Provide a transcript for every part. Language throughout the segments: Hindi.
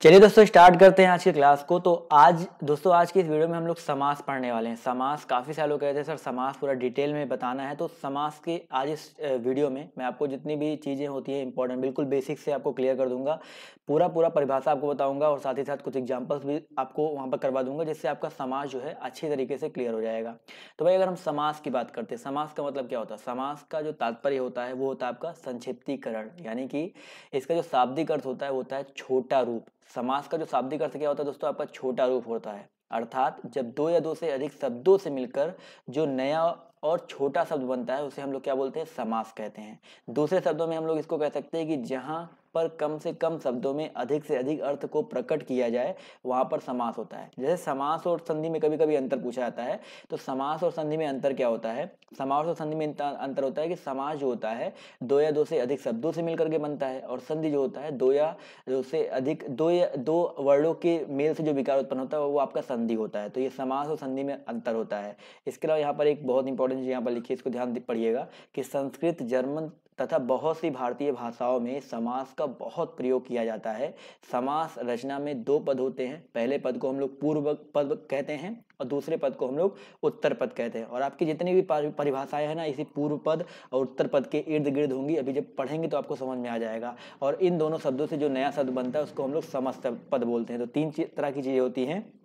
चलिए दोस्तों स्टार्ट करते हैं आज की क्लास को। तो आज, दोस्तों, आज की इस वीडियो में हम लोग समास पढ़ने वाले हैं। समास काफ़ी सारे लोग कहते हैं सर, समास पूरा डिटेल में बताना है। तो समास के आज इस वीडियो में मैं आपको जितनी भी चीज़ें होती हैं इंपॉर्टेंट बिल्कुल बेसिक से आपको क्लियर कर दूँगा। पूरा पूरा परिभाषा आपको बताऊँगा और साथ ही साथ कुछ एग्जाम्पल्स भी आपको वहाँ पर करवा दूँगा, जिससे आपका समाज जो है अच्छे तरीके से क्लियर हो जाएगा। तो भाई, अगर हम समास की बात करते हैं, समास का मतलब क्या होता है? समास का जो तात्पर्य होता है, वो होता है आपका संक्षिप्तीकरण। यानी कि इसका जो शाब्दिक अर्थ होता है, वो होता है छोटा रूप। समास का जो शाब्दिक अर्थ क्या होता है दोस्तों? आपका छोटा रूप होता है। अर्थात जब दो या दो से अधिक शब्दों से मिलकर जो नया और छोटा शब्द बनता है, उसे हम लोग क्या बोलते हैं? समास कहते हैं। दूसरे शब्दों में हम लोग इसको कह सकते हैं कि जहाँ पर कम से कम शब्दों में अधिक से अधिक अर्थ को प्रकट किया जाए, वहाँ पर समास होता है। जैसे समास और संधि में कभी कभी अंतर पूछा जाता है तो समास और संधि में अंतर क्या होता है? समास और संधि में अंतर होता है कि समास जो होता है, दो या दो से अधिक शब्दों से मिलकर के बनता है, और संधि जो होता है, दो या दो से अधिक, दो या दो वर्डों के मेल से जो विकार उत्पन्न होता है, वो आपका संधि होता है। तो ये समास और संधि में अंतर होता है। इसके अलावा यहाँ पर एक बहुत इंपॉर्टेंट चीज़ यहाँ पर लिखिए इसको ध्यान पढ़िएगा कि संस्कृत जर्मन तथा बहुत सी भारतीय भाषाओं में समास का बहुत प्रयोग किया जाता है। समास रचना में दो पद होते हैं। पहले पद को हम लोग पूर्व पद कहते हैं और दूसरे पद को हम लोग उत्तर पद कहते हैं। और आपकी जितनी भी परिभाषाएँ हैं ना, इसी पूर्व पद और उत्तर पद के इर्द गिर्द होंगी। अभी जब पढ़ेंगे तो आपको समझ में आ जाएगा। और इन दोनों शब्दों से जो नया शब्द बनता है, उसको हम लोग समस्त पद बोलते हैं। तो तीन तरह की चीज़ें होती हैं।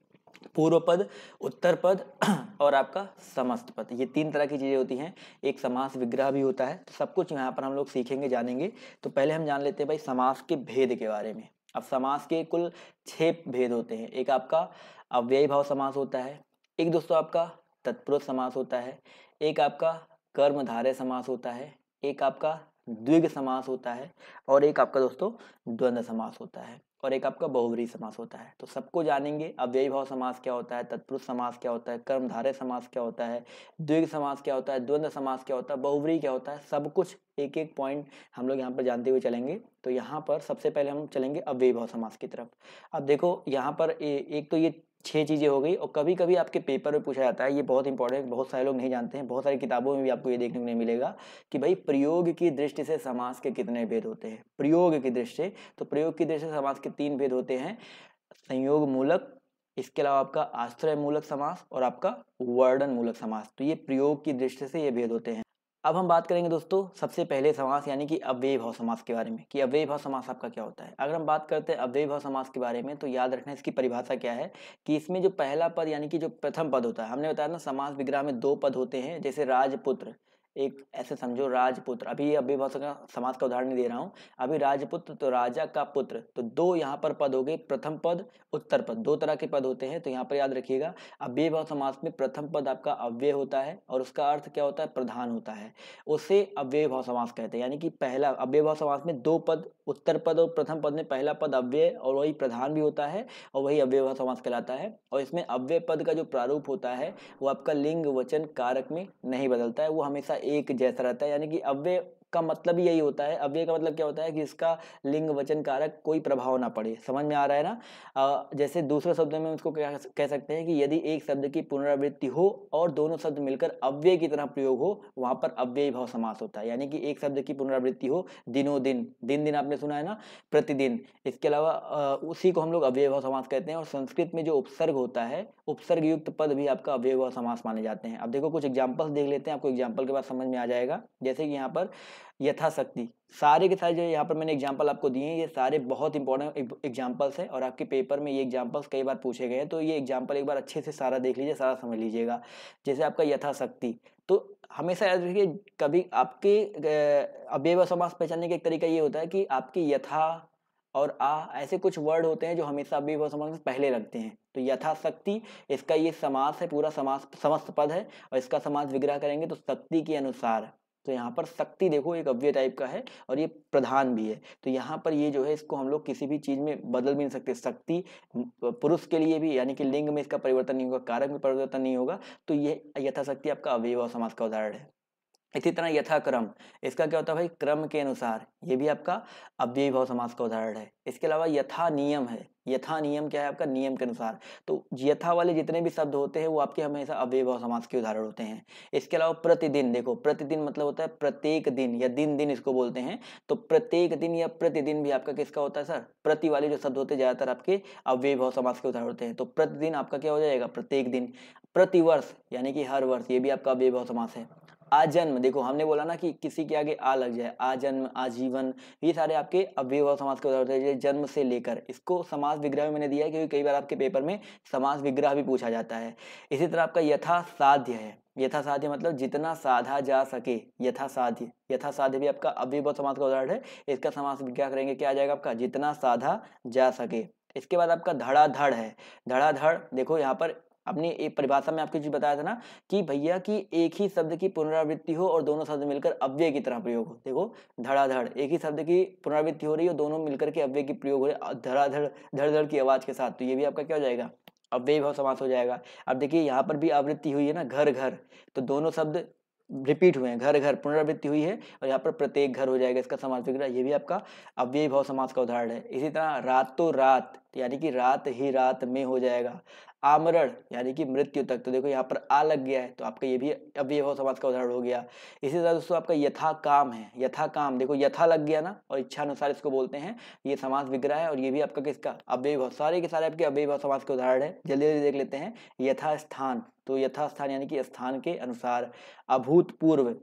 पूर्व पद, उत्तर पद और आपका समस्त पद। ये तीन तरह की चीज़ें होती हैं। एक समास विग्रह भी होता है। तो सब कुछ यहाँ पर हम लोग सीखेंगे, जानेंगे। तो पहले हम जान लेते हैं भाई समास के भेद के बारे में। अब समास के कुल छह भेद होते हैं। एक आपका अव्ययी भाव समास होता है। एक दोस्तों आपका तत्पुरुष समास होता है। एक आपका कर्मधारय समास होता है। एक आपका द्विग समास होता है। और एक आपका दोस्तों द्वंद्व समास होता है। और एक आपका बहुवरी समास होता है। तो सबको जानेंगे अव्ययी भाव समास क्या होता है तत्पुरुष समास क्या होता है कर्मधारय समास क्या होता है द्विग समास क्या होता है द्वंद्व समास क्या होता है बहुवरी क्या होता है सब कुछ एक एक पॉइंट हम लोग यहाँ पर जानते हुए चलेंगे। तो यहाँ पर सबसे पहले हम चलेंगे अव्ययी भाव समास की तरफ़। अब देखो यहाँ पर ए, एक तो ये छह चीज़ें हो गई और कभी कभी आपके पेपर में पूछा जाता है, ये बहुत इंपॉर्टेंट बहुत सारे लोग नहीं जानते हैं, बहुत सारी किताबों में भी आपको ये देखने को नहीं मिलेगा कि भाई प्रयोग की दृष्टि से समास के कितने भेद होते हैं। प्रयोग की दृष्टि से तो प्रयोग की दृष्टि से समास के तीन भेद होते हैं, संयोग मूलक, इसके अलावा आपका आश्रय मूलक समास और आपका वर्णन मूलक समास। तो ये प्रयोग की दृष्टि से ये भेद होते हैं। अब हम बात करेंगे दोस्तों, सबसे पहले समास, यानी कि अव्यय भाव समास के बारे में, कि अव्यय भाव समास आपका क्या होता है? अगर हम बात करते हैं अव्यय भाव समास के बारे में तो याद रखना इसकी परिभाषा क्या है, कि इसमें जो पहला पद, यानी कि जो प्रथम पद होता है, हमने बताया ना, समास विग्रह में दो पद होते हैं, जैसे राजपुत्र। एक ऐसे समझो राजपुत्र। अभी अभी बहुत सका समाज का उदाहरण दे रहा हूँ। अभी राजपुत्र तो राजा का पुत्र। तो दो यहाँ पर पद हो गए। प्रथम पद, उत्तर पद। दो तरह के पद होते हैं तो यहाँ पर याद रखिएगा। अव्यय भाव समास में प्रथम पद आपका अव्यय होता है और उसका अर्थ क्या होता है? प्रधान होता है। उसे अव्यय भाव समास कहते हैं। यानी कि पहला अव्यय भाव समास में दो पद उत्तर पद और प्रथम पद में पहला पद अव्यय और वही प्रधान भी होता है और वही अव्यय समास कहलाता है। और इसमें अव्यय पद का जो प्रारूप होता है, वो आपका लिंग, वचन, कारक में नहीं बदलता है, वो हमेशा एक जैसा रहता है। यानी कि अव्यय का मतलब यही होता है अव्यय का मतलब क्या होता है कि इसका लिंग वचन कारक कोई प्रभाव ना पड़े। समझ में आ रहा है ना? जैसे दूसरे शब्दों में उसको कह सकते हैं कि यदि एक शब्द की पुनरावृत्ति हो और दोनों शब्द मिलकर अव्यय की तरह प्रयोग हो, वहाँ पर अव्यय भाव समास होता है। यानी कि एक शब्द की पुनरावृत्ति हो दिनों दिन दिन दिन आपने सुना है ना? प्रतिदिन। इसके अलावा उसी को हम लोग अव्यय भाव समास कहते हैं और संस्कृत में जो उपसर्ग होता है उपसर्ग युक्त पद भी आपका अव्यय भाव समास माने जाते हैं। अब देखो कुछ एग्जाम्पल्स देख लेते हैं, आपको एग्ज़ाम्पल के बाद समझ में आ जाएगा। जैसे कि यहाँ पर यथाशक्ति। सारे के सारे जो यहाँ पर मैंने एग्ज़ाम्पल आपको दिए हैं, ये सारे बहुत इंपॉर्टेंट एग्जाम्पल्स हैं और आपके पेपर में ये एग्जाम्पल्स कई बार पूछे गए हैं तो ये एग्ज़ाम्पल एक बार अच्छे से सारा देख लीजिए, सारा समझ लीजिएगा। जैसे आपका यथाशक्ति तो हमेशा याद रखिए, कभी आपके अव्यय समास पहचानने का एक तरीका ये होता है कि आपकी यथा और आ ऐसे कुछ वर्ड होते हैं जो हमेशा अव्यय समास में पहले लगते हैं। तो यथाशक्ति, इसका ये समास है, पूरा समास, समस्त पद है और इसका समास विग्रह करेंगे तो शक्ति के अनुसार। तो यहाँ पर शक्ति देखो एक अव्यय टाइप का है और ये प्रधान भी है। तो यहाँ पर ये जो है इसको हम लोग किसी भी चीज़ में बदल भी नहीं सकते। शक्ति पुरुष के लिए भी यानी कि लिंग में इसका परिवर्तन नहीं होगा, कारक में परिवर्तन नहीं होगा। तो ये यथाशक्ति आपका अवयव समाज का उदाहरण है। इसी तरह यथाक्रम। इसका क्या होता है भाई? क्रम के अनुसार। ये भी आपका अव्ययी भाव समास का उदाहरण है। इसके अलावा यथा नियम है। यथा नियम क्या है आपका? नियम के अनुसार। तो यथा वाले जितने भी शब्द होते हैं, वो आपके हमेशा अव्यय भाव समास के उदाहरण होते हैं। इसके अलावा प्रतिदिन, देखो, प्रतिदिन मतलब होता है प्रत्येक दिन या दिन दिन इसको बोलते हैं। तो प्रत्येक दिन या प्रतिदिन भी आपका किसका होता है, सर? प्रति वाले जो शब्द होते हैं, ज़्यादातर आपके अव्यय भाव समास के उदाहरण होते हैं। तो प्रतिदिन आपका क्या हो जाएगा? प्रत्येक दिन। प्रतिवर्ष, यानी कि हर वर्ष, ये भी आपका अव्यय भाव समास है। आजन्म देखो, हमने बोला ना कि किसी के आगे आ लग जाए आजन्म आजीवन ये सारे आपके अव्यय समाज के उदाहरण हैं जन्म से लेकर। इसको समाज विग्रह में मैंने दिया है, क्योंकि कई बार आपके पेपर में समाज विग्रह भी पूछा जाता है। इसी तरह आपका यथा साध्य है। यथा साध्य मतलब जितना साधा जा सके यथा साध्य यथा साध्य भी आपका अव्यय समाज का उदाहरण है, इसका समाज विग्रह करेंगे, क्या आ जाएगा आपका? जितना साधा जा सके। इसके बाद आपका धड़ाधड़ है। धड़ाधड़, देखो, यहाँ पर अपनी एक परिभाषा में आपको चीज़ बताया था ना कि भैया की एक ही शब्द की पुनरावृत्ति हो और दोनों शब्द मिलकर अव्यय की तरह प्रयोग हो। देखो, धड़ाधड़, एक ही शब्द की पुनरावृत्ति हो रही है और दोनों मिलकर के अव्यय की प्रयोग हो रही है। धड़ाधड़ धड़ धड़ की आवाज़ के साथ तो ये भी आपका क्या हो जाएगा? अव्यय भाव समास हो जाएगा। अब देखिए, यहाँ पर भी आवृत्ति हुई है ना घर घर तो दोनों शब्द रिपीट हुए हैं घर घर पुनरावृत्ति हुई है और यहाँ पर प्रत्येक घर हो जाएगा इसका समाज ये भी आपका अव्यय भाव समास का उदाहरण है। इसी तरह रातों रात यानी कि रात ही रात में हो जाएगा। आमरण, यानी कि मृत्यु तक। तो देखो यहाँ पर आ लग गया है तो आपका ये भी अव्यय समाज का उदाहरण हो गया। इसी तरह दोस्तों आपका यथा काम है यथा काम देखो यथा लग गया ना, और इच्छा अनुसार इसको बोलते हैं, ये समाज विग्रह है, और ये भी आपका किसका? अव्यय सारे के सारे आपके अव्यय समाज के उदाहरण है। जल्दी जल्दी देख लेते हैं। यथा स्थान तो यथा स्थान यानी कि स्थान के अनुसार। अभूतपूर्व।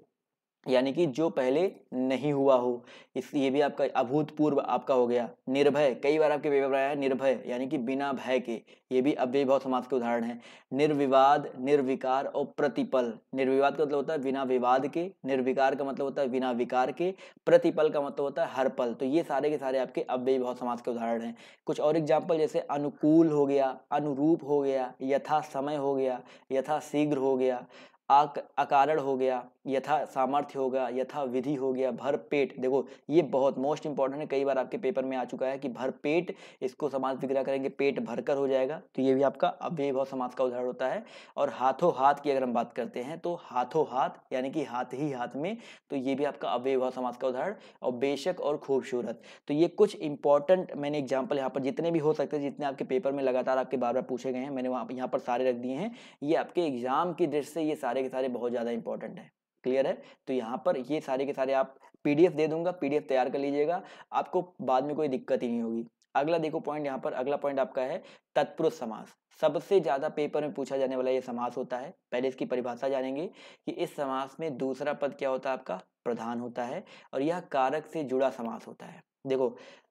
यानी कि जो पहले नहीं हुआ हो। इस, ये भी आपका अभूतपूर्व आपका हो गया। निर्भय, कई बार आपके पेपर आया निर्भय, यानी कि बिना भय के। ये भी अव्यय भाव समाज के उदाहरण है। निर्विवाद, निर्विकार और प्रतिपल। निर्विवाद का मतलब होता है बिना विवाद के, निर्विकार का मतलब होता है बिना विकार के, प्रतिपल का मतलब होता है हर पल। तो ये सारे के सारे आपके अव्यय भाव समाज के उदाहरण हैं। कुछ और एग्ज़ाम्पल जैसे अनुकूल हो गया, अनुरूप हो गया यथा समय हो गया यथा शीघ्र हो गया। अकारण हो गया, यथा सामर्थ्य हो गया, यथा विधि हो गया, भर पेट। देखो, ये बहुत मोस्ट इंपॉर्टेंट है, कई बार आपके पेपर में आ चुका है कि भर पेट, इसको समाज विग्रह करेंगे, पेट भरकर हो जाएगा। तो ये भी आपका अव्यय भाव समाज का उदाहरण होता है। और हाथों हाथ की अगर हम बात करते हैं तो हाथों हाथ, यानी कि हाथ ही हाथ में तो ये भी आपका अव्यय भाव समाज का उदाहरण और बेशक और खूबसूरत। तो ये कुछ इंपॉर्टेंट मैंने एग्ज़ाम्पल यहाँ पर जितने भी हो सकते हैं, जितने आपके पेपर में लगातार आपके बार बार पूछे गए हैं, मैंने वहाँ यहाँ पर सारे रख दिए हैं। ये आपके एग्ज़ाम की दृष्टि से ये सारे के सारे बहुत ज़्यादा इंपॉर्टेंट है। क्लियर है? तो यहाँ पर ये सारे के सारे आप पीडीएफ दे दूँगा पीडीएफ तैयार कर लीजिएगा, आपको बाद में कोई दिक्कत ही नहीं होगी। अगला देखो पॉइंट यहाँ पर, अगला पॉइंट आपका है तत्पुरुष समास। सबसे ज़्यादा पेपर में पूछा जाने वाला ये समास होता है। पहले इसकी परिभाषा जानेंगे कि इस समास में दूसरा पद क्या होता है आपका? प्रधान होता है और यह कारक से जुड़ा समास होता है। देखो,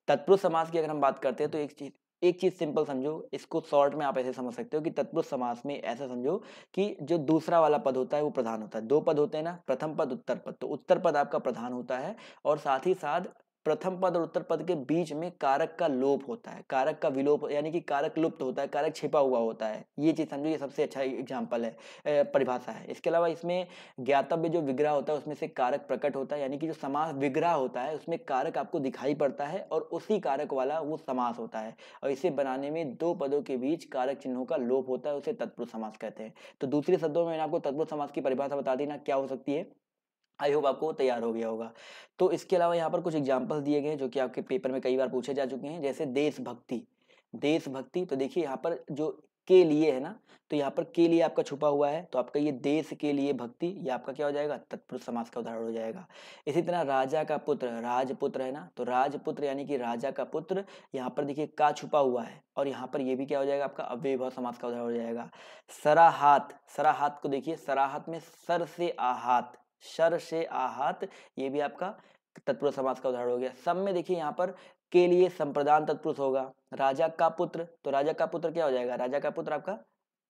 तत्पुरुष समास की अगर हम बात करते हैं तो एक चीज़ एक चीज़ सिंपल समझो, इसको शॉर्ट में आप ऐसे समझ सकते हो कि तत्पुरुष समास में ऐसा समझो कि जो दूसरा वाला पद होता है वो प्रधान होता है। दो पद होते हैं ना, प्रथम पद, उत्तर पद। तो उत्तर पद आपका प्रधान होता है और साथ ही साथ प्रथम पद और उत्तर पद के बीच में कारक का लोप होता है। कारक का विलोप, यानी कि कारक लुप्त होता है, कारक छिपा हुआ होता है। ये चीज़ समझो ये सबसे अच्छा एग्ज़ाम्पल है परिभाषा है। इसके अलावा इसमें ज्ञातव्य जो विग्रह होता है, उसमें से कारक प्रकट होता है, यानी कि जो समास विग्रह होता है, उसमें कारक आपको दिखाई पड़ता है और उसी कारक वाला वो समास होता है। और इसे बनाने में दो पदों के बीच कारक चिन्हों का लोप होता है, उसे तत्पुरुष समास कहते हैं। तो दूसरे शब्दों में आपको तत्पुरुष समास की परिभाषा बता दी ना, क्या हो सकती है? आई होप आपको तैयार हो गया होगा। तो इसके अलावा यहाँ पर कुछ एग्ज़ाम्पल दिए गए हैं, जो कि आपके पेपर में कई बार पूछे जा चुके हैं, जैसे देशभक्ति। देशभक्ति तो देखिए यहाँ पर जो के लिए है ना तो यहाँ पर के लिए आपका छुपा हुआ है तो आपका ये देश के लिए भक्ति, ये आपका क्या हो जाएगा? तत्पुरुष समास का उदाहरण हो जाएगा। इसी तरह राजा का पुत्र, राजपुत्र है ना तो राजपुत्र यानी कि राजा का पुत्र यहाँ पर देखिए का छुपा हुआ है, और यहाँ पर ये भी क्या हो जाएगा? आपका अव्यय समास का उदाहरण हो जाएगा। सराहात सराहात को देखिए, सराहत में सर से आहात शर से आहत, ये भी आपका तत्पुरुष समाज का उदाहरण हो गया। सब में देखिए यहाँ पर के लिए संप्रदान तत्पुरुष होगा। राजा का पुत्र तो राजा का पुत्र क्या हो जाएगा? राजा का पुत्र आपका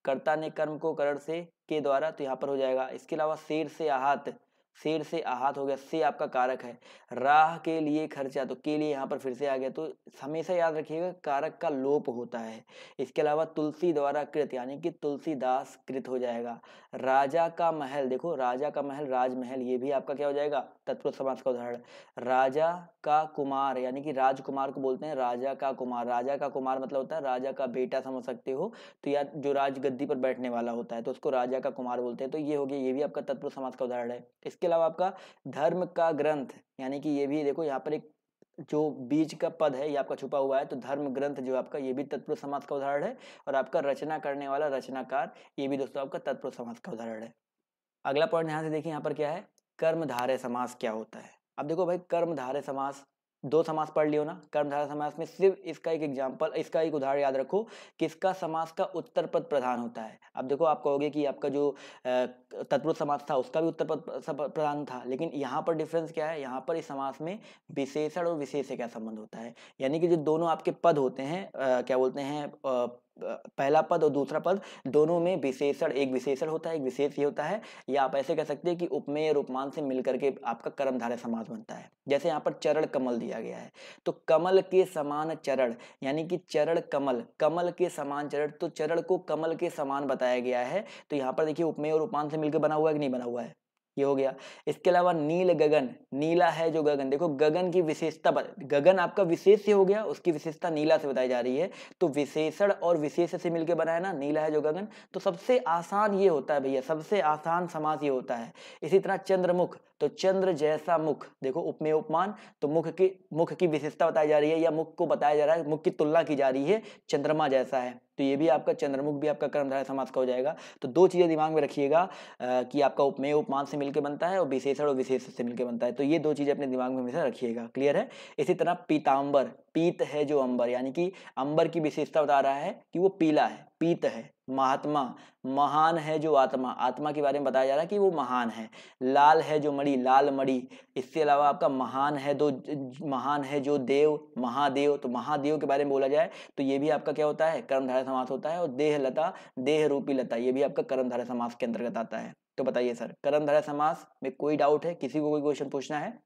कर्ता ने कर्म को करण से के द्वारा तो यहाँ पर हो जाएगा। इसके अलावा शेर से आहत शेर से आहत हो गया, से आपका कारक है। राह के लिए खर्चा तो के लिए यहाँ पर फिर से आ गया। तो हमेशा याद रखिएगा, कारक का लोप होता है। इसके अलावा तुलसी द्वारा कृत, यानी कि तुलसीदास कृत हो जाएगा। राजा का महल, देखो राजा का महल, राजमहल, ये भी आपका क्या हो जाएगा? तत्पुरुष समाज का उदाहरण। राजा का कुमार, यानी कि राजकुमार को बोलते हैं, राजा का कुमार। राजा का कुमार मतलब होता है, राजा का बेटा समझ सकते हो तो या जो राजगद्दी पर बैठने वाला होता है तो उसको राजा का कुमार बोलते हैं। तो ये हो गया, ये भी आपका तत्पुरुष समाज का उदाहरण है। इसके अलावा आपका धर्म का ग्रंथ, यानी कि ये भी देखो यहाँ पर एक जो बीज का पद है, ये आपका छुपा हुआ है तो धर्म ग्रंथ जो आपका, ये भी तत्पुरुष समाज का उदाहरण है और आपका रचना करने वाला रचनाकार, ये भी दोस्तों आपका तत्पुरुष समाज का उदाहरण है। अगला पॉइंट यहाँ से देखिए यहाँ पर क्या है? कर्मधारय समास क्या होता है? अब देखो भाई, कर्मधारय समास दो समास पढ़ लियो ना, कर्मधारा समास में सिर्फ़ इसका एक एग्ज़ाम्पल इसका एक उदाहरण याद रखो, किसका समास का उत्तर पद प्रधान होता है। अब देखो, आप कहोगे कि आपका जो तत्पुरुष समास था, उसका भी उत्तर पद प्रधान था, लेकिन यहाँ पर डिफरेंस क्या है? यहाँ पर इस समास में विशेषण और विशेष क्या संबंध होता है? यानी कि जो दोनों आपके पद होते हैं क्या बोलते हैं पहला पद और दूसरा पद दोनों में विशेषण, एक विशेषण होता है, एक विशेष ही होता है। या आप ऐसे कह सकते हैं कि उपमेय और उपमान से मिलकर के आपका कर्मधारय समाज बनता है। जैसे यहाँ पर चरण कमल दिया गया है। तो कमल के समान चरण, यानी कि चरण कमल कमल के समान चरण तो चरण को कमल के समान बताया गया है। तो यहाँ पर देखिए उपमेय और उपमान से मिलकर बना हुआ है कि नहीं बना हुआ है? ये हो गया। इसके अलावा नील गगन, नीला है जो गगन। देखो, गगन की विशेषता गगन आपका विशेष से हो गया, उसकी विशेषता नीला से बताई जा रही है। तो विशेषण और विशेष से मिलकर बनाया ना, नीला है जो गगन। तो सबसे आसान ये होता है भैया, सबसे आसान समाज ये होता है। इसी तरह चंद्रमुख तो चंद्र जैसा मुख, देखो उपमेय उपमान तो मुख की मुख की विशेषता बताई जा रही है या मुख को बताया जा रहा है, मुख की तुलना की जा रही है, चंद्रमा जैसा है। तो ये भी आपका चंद्रमुख भी आपका कर्मधारय समाज का हो जाएगा। तो दो चीज़ें दिमाग में रखिएगा कि आपका उपमेय उपमान से मिलकर बनता है और विशेषण और विशेष से मिलकर बनता है। तो ये दो चीज़ें अपने दिमाग में हमेशा रखिएगा। क्लियर है? इसी तरह पीताम्बर पीत है जो अंबर, यानी कि अंबर की विशेषता बता रहा है कि वो पीला है, पीत है, महात्मा, महान है जो आत्मा आत्मा के बारे में बताया जा रहा है कि वो महान है, लाल है जो मणि, लाल मणि इसके अलावा आपका महान है दो महान है जो देव, महादेव तो महादेव के बारे में बोला जाए तो ये भी आपका क्या होता है, कर्मधारय समास होता है, और देह लता, देह रूपी लता, ये भी आपका कर्मधारय समास के अंतर्गत आता है तो बताइए सर, कर्मधारय समास में कोई डाउट है, किसी को कोई क्वेश्चन पूछना है?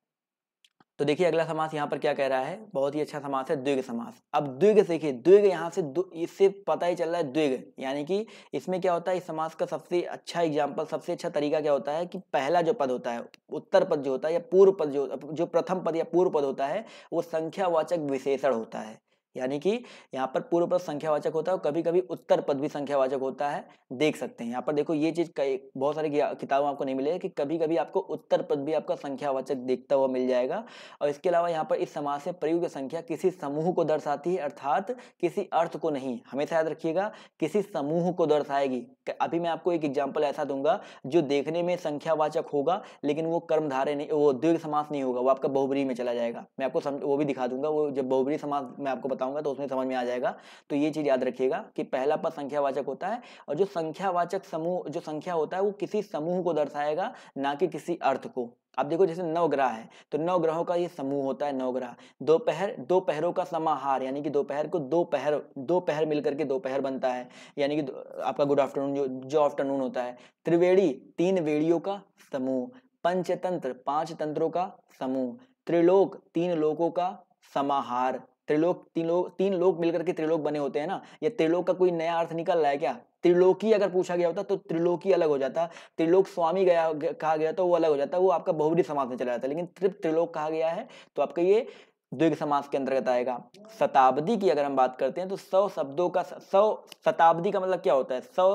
तो देखिए, अगला समास यहाँ पर क्या कह रहा है? बहुत ही अच्छा समास है, द्विग समास। अब द्विग देखिए द्विग यहाँ से इससे पता ही चल रहा है द्विग। यानी कि इसमें क्या होता है, इस समास का सबसे अच्छा एग्ज़ाम्पल सबसे अच्छा तरीका क्या होता है कि पहला जो पद होता है, उत्तर पद जो होता है या पूर्व पद जो जो प्रथम पद या पूर्व पद होता है, वो संख्यावाचक विशेषण होता है। यानी कि यहाँ पर पूर्व पद संख्यावाचक होता है और कभी कभी उत्तर पद भी संख्यावाचक होता है, देख सकते हैं। यहाँ पर देखो, ये चीज़ कई, बहुत सारी किताबों आपको नहीं मिलेगी कि कभी कभी आपको उत्तर पद भी आपका संख्यावाचक देखता हुआ मिल जाएगा। और इसके अलावा यहाँ पर इस समाज से प्रयुक्त संख्या किसी समूह को दर्शाती है, अर्थात किसी अर्थ को नहीं। हमेशा याद रखिएगा, किसी समूह को दर्शाएगी। अभी मैं आपको एक एग्ज़ाम्पल ऐसा दूँगा, जो देखने में संख्यावाचक होगा, लेकिन वो कर्मधारे नहीं, वो दीर्घ समास नहीं होगा, वो आपका बहुबरी में चला जाएगा। मैं आपको वो भी दिखा दूँगा, वो जब बहुबरी समास मैं आपको बता बताऊँगा तो उसमें समझ में आ जाएगा। तो ये चीज़ याद रखिएगा कि पहला पद संख्यावाचक होता है और जो संख्यावाचक समूह, जो संख्या होता है वो किसी समूह को दर्शाएगा, ना कि किसी अर्थ को। अब देखो जैसे नौ ग्रह है तो नौ ग्रहों का ये समूह होता है नौ ग्रह। दोपहर दो पहरों का समाहार, यानी कि दोपहर को दो पहर दो पहर मिलकर के दोपहर बनता है। यानी कि आपका गुड आफ्टरनून जो जो आफ्टरनून होता है। त्रिवेणी, तीन वेड़ियों का समूह। पंचतंत्र, पाँच तंत्रों का समूह। त्रिलोक, तीन लोकों का समाहार। त्रिलोक, तीन लोग तीन लोग मिलकर के त्रिलोक बने होते हैं ना? ये त्रिलोक का कोई नया अर्थ निकल रहा है क्या? त्रिलोकी अगर पूछा गया होता तो त्रिलोकी अलग हो जाता। त्रिलोक स्वामी गया, कहा गया तो वो अलग हो जाता, वो आपका बहुबरी समाज में चला जाता। लेकिन त्रिप त्रिलोक कहा गया है तो आपका ये द्विग समास के अंतर्गत आएगा। शताब्दी की अगर हम बात करते हैं तो सौ शब्दों का, सौ शताब्दी का मतलब क्या होता है? सौ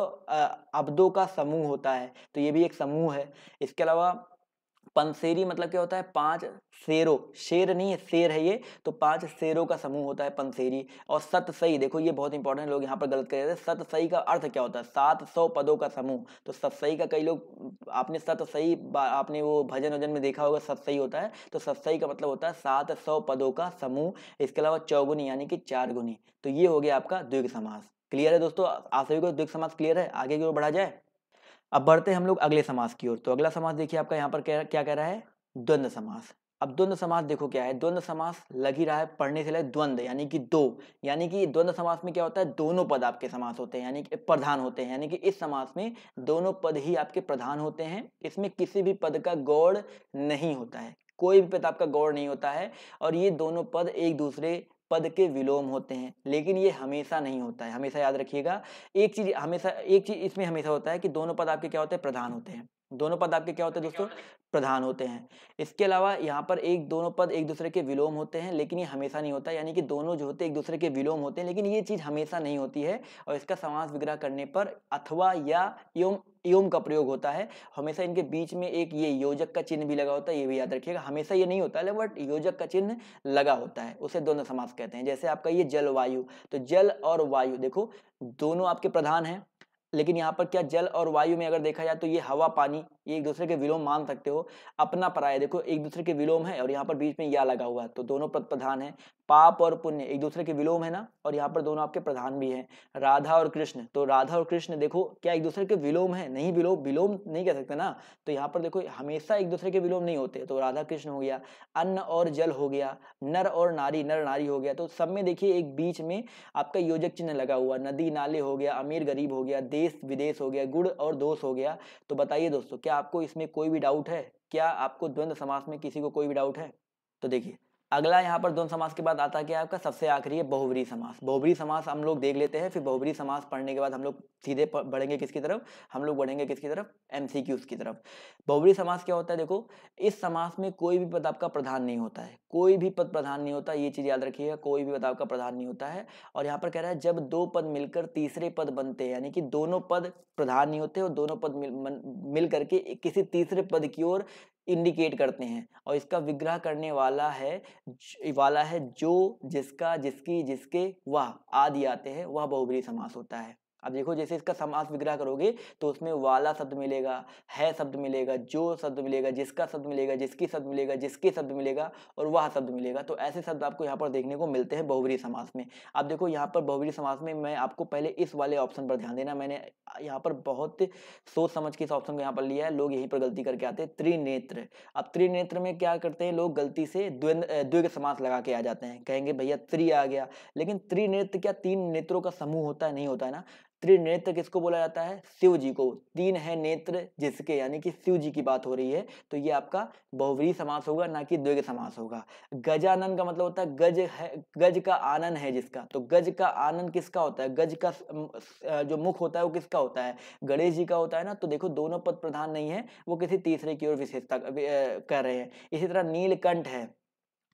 अब्दों का समूह होता है। तो ये भी एक समूह है। इसके अलावा पंसेरी मतलब क्या होता है? पाँच शेरों, शेर नहीं है, शेर है ये तो पाँच शेरों का समूह होता है पंसेरी और सत सही देखो ये बहुत इंपॉर्टेंट लोग यहाँ पर गलत कर रहे हैं सत सही का अर्थ क्या होता है? सात सौ पदों का समूह। तो सत सही का कई लोग, आपने सत सही आपने वो भजन वज़न में देखा होगा सत सही होता है। तो सत सही का मतलब होता है सात सौ पदों का समूह, इसके अलावा चौगुनी यानी कि चार गुनी तो ये हो गया आपका द्विग समास। क्लियर है दोस्तों? आप सभी को द्विग समास क्लियर है? आगे की ओर बढ़ा जाए। अब बढ़ते हैं हम लोग अगले समास की ओर। तो अगला समास देखिए आपका यहाँ पर क्या क्या कह रहा है? द्वंद्व समास। अब द्वंद्व समास देखो क्या है? द्वंद्व समास लग ही रहा है पढ़ने से लगे द्वंद्व यानी कि दो। यानी कि द्वंद्व समास में क्या होता है? दोनों पद आपके समास होते हैं, यानी कि प्रधान होते हैं। यानी कि इस समास में दोनों पद ही आपके प्रधान होते हैं। इसमें किसी भी पद का गौड़ नहीं होता है। कोई भी पद आपका गौड़ नहीं होता है। और ये दोनों पद एक दूसरे पद के विलोम होते हैं, लेकिन ये हमेशा नहीं होता है। हमेशा याद रखिएगा, एक चीज़, हमेशा, एक चीज़ इसमें हमेशा होता है कि दोनों पद आपके क्या होते हैं? प्रधान होते हैं। दोनों पद आपके क्या होते हैं दोस्तों? प्रधान होते हैं। इसके अलावा यहाँ पर एक दोनों पद एक दूसरे के विलोम होते हैं लेकिन ये हमेशा नहीं होता यानी कि दोनों जो होते हैं एक दूसरे के विलोम होते हैं लेकिन ये चीज़ हमेशा नहीं होती है और इसका समास विग्रह करने पर अथवा या योम योम का प्रयोग होता है। हमेशा इनके बीच में एक ये योजक का चिन्ह भी लगा होता है ये भी याद रखिएगा। हमेशा ये नहीं होता है बट योजक का चिन्ह लगा होता है उसे दोनों समास कहते हैं। जैसे आपका ये जलवायु तो जल और वायु देखो दोनों आपके प्रधान हैं। लेकिन यहाँ पर क्या जल और वायु में अगर देखा जाए तो ये हवा, पानी ये एक दूसरे के विलोम मान सकते हो, अपना पराय। देखो एक दूसरे के विलोम है और यहाँ पर बीच में या लगा हुआ है तो दोनों पद प्रधान है। पाप और पुण्य एक दूसरे के विलोम है ना, और यहाँ पर दोनों आपके प्रधान भी हैं, राधा और कृष्ण। तो राधा और कृष्ण, देखो, क्या एक दूसरे के विलोम है? नहीं विलोम विलोम नहीं कह सकते ना? तो यहाँ पर देखो, हमेशा एक दूसरे के विलोम नहीं होते तो राधा कृष्ण हो गया, अन्न और जल हो गया, नर और नारी, नर नारी हो गया। तो सब में देखिए, एक बीच में आपका योजक चिन्ह लगा हुआ, नदी नाले हो गया, अमीर गरीब हो गया, देश विदेश हो गया, गुड़ और दोष हो गया। तो बताइए दोस्तों, क्या आपको इसमें कोई भी डाउट है? क्या आपको द्वंद्व समास में किसी को कोई भी डाउट है? तो देखिए अगला यहाँ पर द्वंद समास के बाद आता क्या आपका सबसे आखिरी है बहुबरी समास। बहुबरी समास हम लोग देख लेते हैं फिर बहुबरी समास पढ़ने के बाद हम लोग सीधे बढ़ेंगे किसकी तरफ़? हम लोग बढ़ेंगे किसकी तरफ़? एम की तरफ़। बहुबरी समास क्या होता है देखो इस समास में कोई भी पद आपका प्रधान नहीं होता है। कोई भी पद प्रधान नहीं होता ये चीज़ याद रखिएगा कोई भी पद आपका प्रधान नहीं होता है। और यहाँ पर कह रहा है जब दो पद मिलकर तीसरे पद बनते हैं यानी कि दोनों पद प्रधान नहीं होते और दोनों पद मिल, मिल करके किसी तीसरे पद की ओर इंडिकेट करते हैं और इसका विग्रह करने वाला है वाला है जो जिसका, जिसकी, जिसके, वह, आदि आते हैं, वह बहुबरी समास होता है। अब देखो, जैसे इसका समास विग्रह करोगे तो उसमें वाला शब्द मिलेगा, है शब्द मिलेगा, जो शब्द मिलेगा, जिसका शब्द मिलेगा, जिसकी शब्द मिलेगा, जिसके शब्द मिलेगा और वह शब्द मिलेगा। तो ऐसे शब्द आपको यहाँ पर देखने को मिलते हैं बहुवरी समास में। अब देखो, यहाँ पर बहुवरी समास में मैं आपको पहले इस वाले ऑप्शन पर ध्यान देना। मैंने यहाँ पर बहुत सोच समझ के इस ऑप्शन को यहाँ पर लिया है। लोग यहीं पर गलती करके आते हैं। त्रिनेत्र। अब त्रिनेत्र में क्या करते हैं लोग? गलती से द्विग समास लगा के आ जाते हैं। कहेंगे, भैया, त्रि आ गया। लेकिन त्रिनेत्र क्या तीन नेत्रों का समूह होता है? नहीं होता है ना? त्रिनेत्र किसको बोला जाता है? शिव जी को। तीन है नेत्र जिसके, यानी कि शिव जी की बात हो रही है तो ये आपका बहुवरी समास होगा, ना कि द्विग समास होगा। गजानन का मतलब होता है गज है, गज का आनंद है जिसका। तो गज का आनंद किसका होता है? गज का जो मुख होता है वो किसका होता है? गणेश जी का होता है ना? तो देखो दोनों पद प्रधान नहीं है, वो किसी तीसरे की ओर विशेषता कर रहे हैं। इसी तरह नीलकंठ है।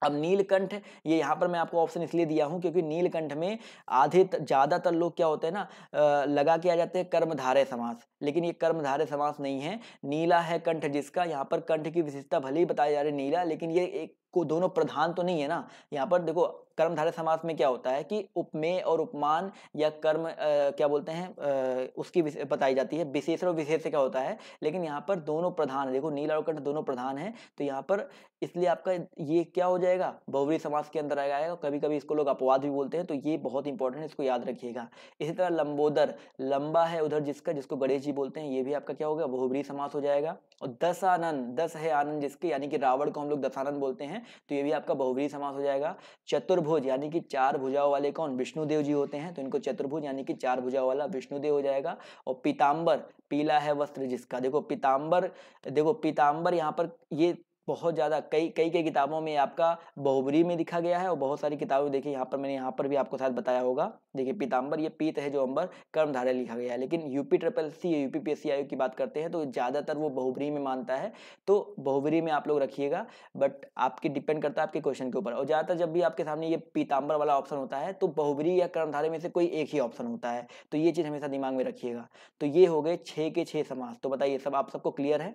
अब नीलकंठ, ये यहाँ पर मैं आपको ऑप्शन इसलिए दिया हूँ क्योंकि नीलकंठ में आधे ज़्यादातर लोग क्या होते हैं ना लगा के आ जाते हैं कर्मधारे समास, लेकिन ये कर्मधारे समास नहीं है। नीला है कंठ जिसका, यहाँ पर कंठ की विशेषता भले ही बताई जा रही नीला, लेकिन ये एक को दोनों प्रधान तो नहीं है ना? यहाँ पर देखो कर्मधारय समास में क्या होता है कि उपमेय और उपमान या कर्म आ, क्या बोलते हैं उसकी बताई जाती है। विशेष और विशेष से क्या होता है? लेकिन यहाँ पर दोनों प्रधान देखो नील और कंठ दोनों प्रधान है। तो यहाँ पर इसलिए आपका ये क्या हो जाएगा? बहुवरी समास के अंदर आएगा। कभी कभी इसको लोग अपवाद भी बोलते हैं। तो ये बहुत इंपॉर्टेंट है इसको याद रखिएगा। इसी तरह लंबोदर लंबा है उधर जिसका जिसको गणेश जी बोलते हैं ये भी आपका क्या होगा? बहुवरी समास हो जाएगा। और दस आनंद दस है आनंद जिसके यानी कि रावण को हम लोग दसानंद बोलते हैं। तो ये भी आपका बहुवरी समास हो जाएगा। चतुर्भुज यानी कि चार भुजाओं वाले कौन? विष्णुदेव जी होते हैं तो इनको चतुर्भुज यानी कि चार भुजाओं वाला विष्णुदेव हो जाएगा। और पीताम्बर पीला है वस्त्र जिसका। देखो पीताम्बर देखो पीताम्बर यहाँ पर ये बहुत ज़्यादा कई कई कई किताबों में आपका बहुबरी में लिखा गया है और बहुत सारी किताबें देखिए यहाँ पर मैंने यहाँ पर भी आपको शायद बताया होगा। देखिए पीताम्बर ये पीत है जो अंबर, कर्मधारय लिखा गया है। लेकिन UP triple C UP P S आयोग की बात करते हैं तो ज़्यादातर वो बहुबरी में मानता है। तो बहुबरी में आप लोग रखिएगा, बट आपकी डिपेंड करता है आपके क्वेश्चन के ऊपर। और ज़्यादातर जब भी आपके सामने ये पीताम्बर वाला ऑप्शन होता है तो बहुबरी या कर्मधारय में से कोई एक ही ऑप्शन होता है। तो ये चीज़ हमेशा दिमाग में रखिएगा। तो ये हो गए छः के छः समास। तो बताइए, सब आप सबको क्लियर है?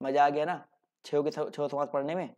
मज़ा आ गया ना? छः के छः समास पढ़ने में?